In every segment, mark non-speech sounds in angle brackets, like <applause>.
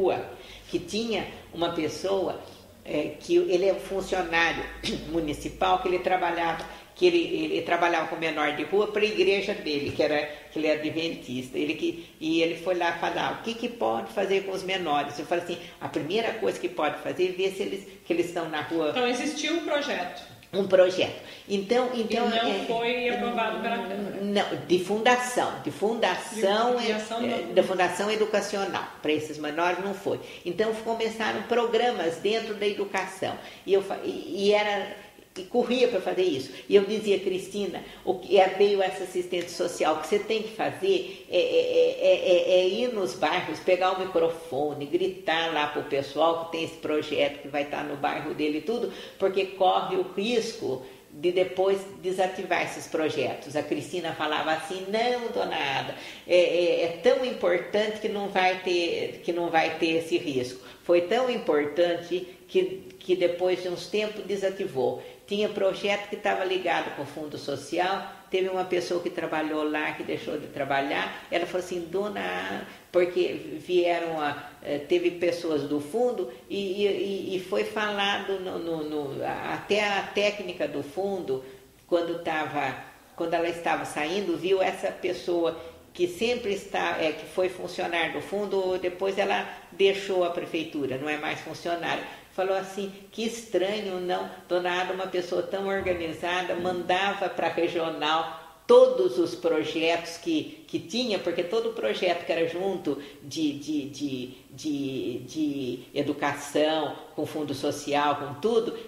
rua que tinha uma pessoa é, que ele é funcionário <clears throat> municipal, que ele trabalhava, que ele, ele trabalhava com menor de rua para a igreja dele, que era que ele é adventista. Ele que, e ele foi lá falar o que, que pode fazer com os menores. Eu falei assim, a primeira coisa que pode fazer é ver se eles, que eles estão na rua. Então existiu um projeto um projeto. Então, então e não é, foi aprovado pela Câmara. Não, de fundação, de fundação, de, é, da fundação educacional para esses menores não foi. Então começaram programas dentro da educação e eu e, e era e corria para fazer isso. E eu dizia, Cristina, o que é, veio essa assistente social, o que você tem que fazer é, é, é, é ir nos bairros, pegar o microfone, gritar lá para o pessoal que tem esse projeto que vai estar no bairro dele e tudo, porque corre o risco de depois desativar esses projetos. A Cristina falava assim, não, dona Ada, é, é, é, tão importante que não vai ter, que não vai ter esse risco. Foi tão importante que, que depois de uns tempos desativou. Tinha projeto que estava ligado com o Fundo Social, teve uma pessoa que trabalhou lá, que deixou de trabalhar, ela falou assim, dona, porque vieram a, eh, teve pessoas do fundo e, e, e foi falado no, no, no, até a técnica do fundo, quando estava, quando ela estava saindo, viu essa pessoa que sempre está, é, que foi funcionário do fundo, depois ela deixou a prefeitura, não é mais funcionária falou assim: que estranho, não, Dona Ada, uma pessoa tão organizada, mandava para a regional todos os projetos que, que tinha, porque todo projeto que era junto de, de, de, de, de educação, com fundo social, com tudo,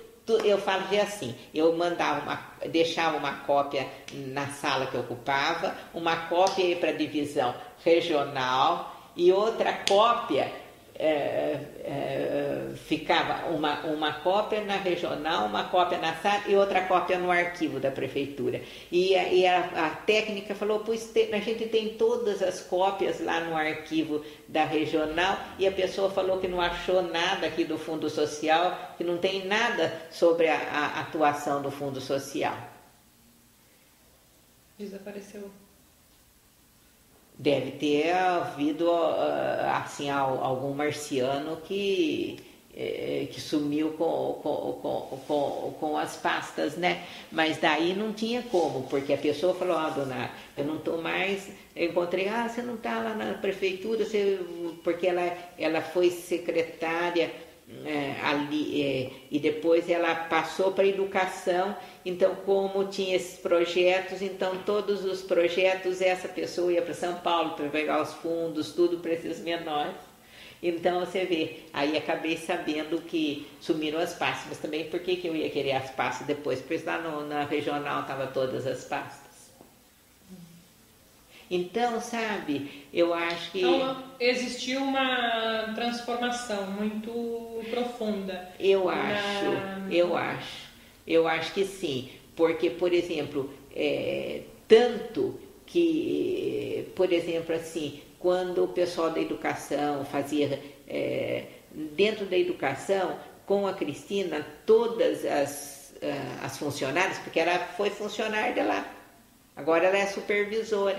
eu fazia assim, eu mandava uma, deixava uma cópia na sala que ocupava, uma cópia para a divisão regional e outra cópia é, é, ficava uma, uma cópia na regional, uma cópia na SAD e outra cópia no arquivo da prefeitura. E, a, e a, a técnica falou, pois te, a gente tem todas as cópias lá no arquivo da regional e a pessoa falou que não achou nada aqui do Fundo Social, que não tem nada sobre a, a atuação do Fundo Social. Desapareceu deve ter havido ah, assim algum marciano que eh, que sumiu com, com, com, com, as pastas, né? Mas daí não tinha como, porque a pessoa falou, ah, dona, eu não estou mais. Eu encontrei, ah, você não está lá na prefeitura, você... porque ela, ela foi secretária é, ali, é, e depois ela passou para a educação. Então, como tinha esses projetos, então todos os projetos, essa pessoa ia para São Paulo para pegar os fundos, tudo para esses menores. Então você vê, aí acabei sabendo que sumiram as pastas, mas também por que, que eu ia querer as pastas depois? Porque lá no, na regional estavam todas as pastas. Então, sabe, eu acho que. Então, existiu uma transformação muito profunda. Eu na... acho, eu acho. Eu acho que sim. Porque, por exemplo, é, tanto que, por exemplo, assim, quando o pessoal da educação fazia. É, dentro da educação, com a Cristina, todas as, ah, as funcionárias, porque ela foi funcionária de lá, agora ela é supervisora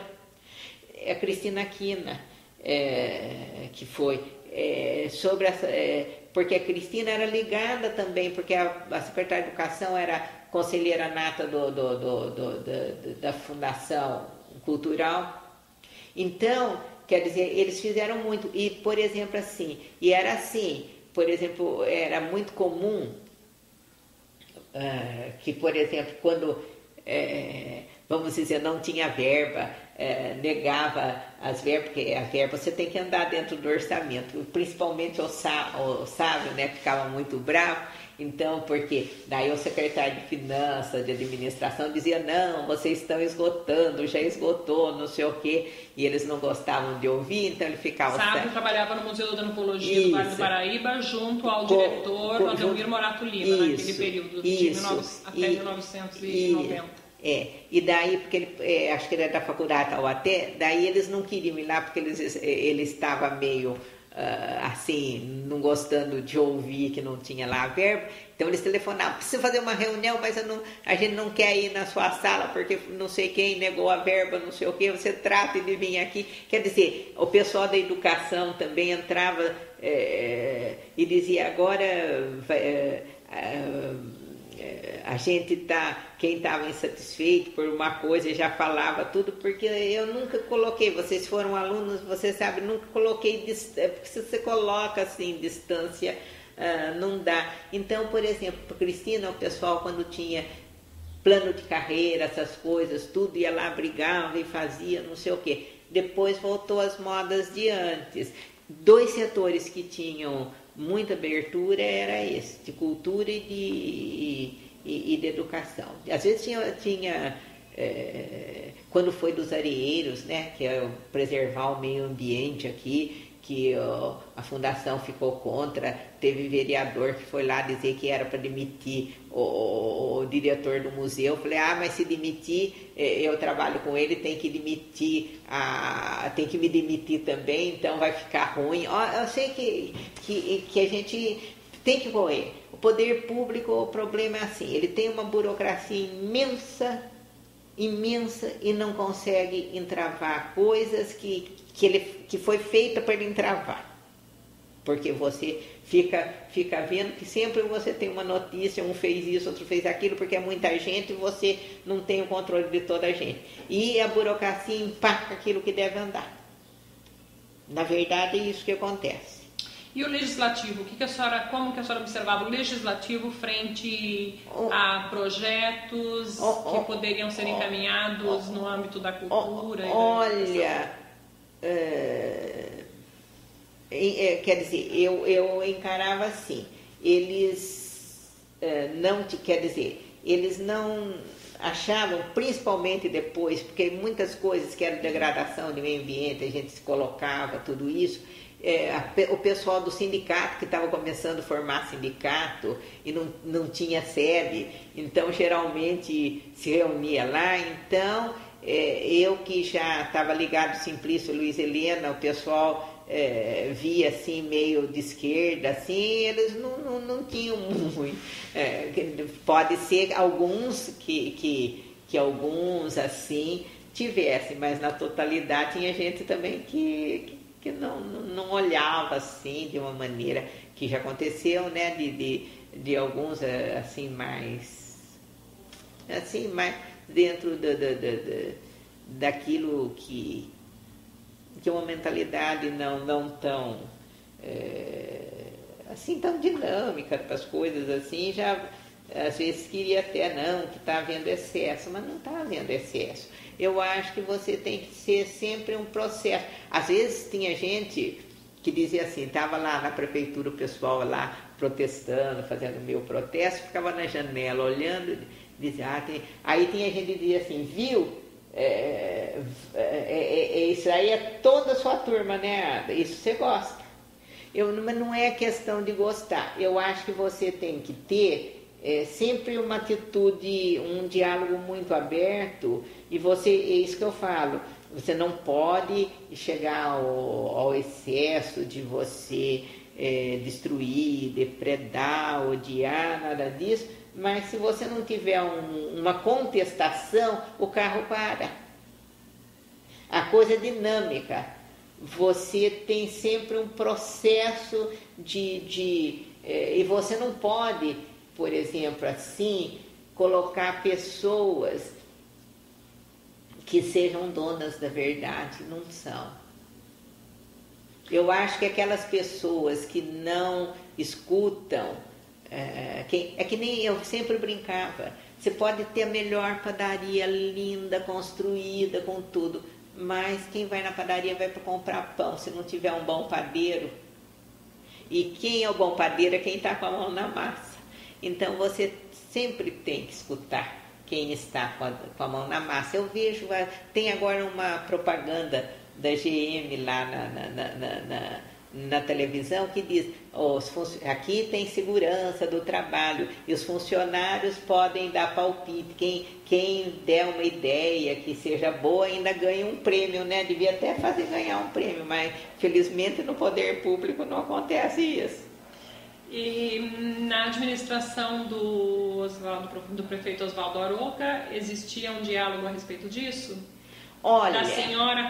a Cristina Quina, é, que foi é, sobre essa. É, porque a Cristina era ligada também, porque a, a secretária de Educação era conselheira nata do, do, do, da Fundação Cultural. Então, quer dizer, eles fizeram muito. E, por exemplo, assim, e era assim, por exemplo, era muito comum uh, que, por exemplo, quando, é, vamos dizer, não tinha verba é, negava as verbas, porque a verba você tem que andar dentro do orçamento, principalmente o, Sá, o sábio, né, ficava muito bravo, então, porque daí o secretário de finanças, de administração dizia, não, vocês estão esgotando, já esgotou, não sei o quê, e eles não gostavam de ouvir, então ele ficava... Sábio trabalhava no Museu da Antropologia isso. do Vale do Paraíba, junto ao diretor com, Ademir Morato Lima, isso, naquele período, isso, de 19, até e, 1990. É, e daí, porque ele, é, acho que ele é da faculdade Taubaté, daí eles não queriam ir lá porque eles, ele estava meio uh, assim, não gostando de ouvir que não tinha lá a verba. Então eles telefonavam, precisa fazer uma reunião, mas não, a gente não quer ir na sua sala porque não sei quem negou a verba, não sei o que, você trata de vir aqui. Quer dizer, o pessoal da educação também entrava é, e dizia agora é, a gente tá, quem estava insatisfeito por uma coisa já falava tudo, porque eu nunca coloquei, vocês foram alunos, você sabe, nunca coloquei, porque se você coloca assim, distância, uh, não dá. Então, por exemplo, Cristina, o pessoal quando tinha plano de carreira, essas coisas, tudo ia lá, brigava e fazia não sei o quê. Depois voltou às modas de antes. Dois setores que tinham muita abertura era esse, de cultura e de, e, e de educação. Às vezes tinha, tinha é, quando foi dos areeiros, né, que é preservar o meio ambiente aqui, que a fundação ficou contra, teve vereador que foi lá dizer que era para demitir o, o, o, diretor do museu. Eu falei, ah, mas se demitir, é, eu trabalho com ele, tem que demitir, a, tem que me demitir também, então vai ficar ruim. Eu sei que, que, que a gente tem que correr. O poder público, o problema é assim, ele tem uma burocracia imensa imensa e não consegue entravar coisas que, que, ele, que foi feita para ele entravar. Porque você fica, fica vendo que sempre você tem uma notícia, um fez isso, outro fez aquilo, porque é muita gente e você não tem o controle de toda a gente. E a burocracia impacta aquilo que deve andar. Na verdade, é isso que acontece. E o legislativo, o que, que a senhora, como que a senhora observava o legislativo frente oh, a projetos oh, oh, que poderiam ser encaminhados no âmbito da cultura? olha, é, é, quer dizer, eu, eu encarava assim, eles é, não, quer dizer, eles não achavam, principalmente depois, porque muitas coisas que eram degradação de meio ambiente, a gente se colocava, tudo isso, é, a, o pessoal do sindicato que estava começando a formar sindicato e não, não tinha sede, então geralmente se reunia lá. Então é, eu que já estava ligado Simplício Luiz Helena, o pessoal é, via assim meio de esquerda, assim, eles não, não, não tinham <laughs> muito. É, pode ser alguns que, que, que alguns assim tivessem, mas na totalidade tinha gente também que, que não, não olhava assim de uma maneira que já aconteceu, né? De, de, de alguns eh, assim mais assim mais dentro do, do, do, daquilo que que é uma mentalidade não não tão é, assim tão dinâmica para as coisas assim já às vezes queria até não que está havendo excesso mas não está havendo excesso eu acho que você tem que ser sempre um processo. Às vezes tinha gente que dizia assim, estava lá na prefeitura o pessoal lá protestando, fazendo meu protesto, ficava na janela olhando, dizia, ah, tem... aí tinha gente que dizia assim, viu? É, é, é, é, isso aí é toda a sua turma, né? Isso você gosta. Eu, mas não é questão de gostar. Eu acho que você tem que ter é, sempre uma atitude, um diálogo muito aberto, e você, é isso que eu falo, você não pode chegar ao, ao excesso de você é, destruir, depredar, odiar, nada disso, mas se você não tiver um, uma contestação, o carro para. A coisa é dinâmica. Você tem sempre um processo de. de é, e você não pode por exemplo, assim, colocar pessoas que sejam donas da verdade, não são. Eu acho que aquelas pessoas que não escutam, é, que, é que nem eu sempre brincava, você pode ter a melhor padaria linda, construída, com tudo, mas quem vai na padaria vai para comprar pão, se não tiver um bom padeiro. E quem é o bom padeiro é quem está com a mão na massa. Então você sempre tem que escutar quem está com a, com a mão na massa. Eu vejo, tem agora uma propaganda da GM lá na, na, na, na na televisão que diz os, aqui tem segurança do trabalho e os funcionários podem dar palpite. Quem, quem der uma ideia que seja boa ainda ganha um prêmio, né? Devia até fazer ganhar um prêmio, mas felizmente no poder público não acontece isso. E na administração do, Osvaldo, do prefeito Oswaldo Aroca, existia um diálogo a respeito disso? Olha, da senhora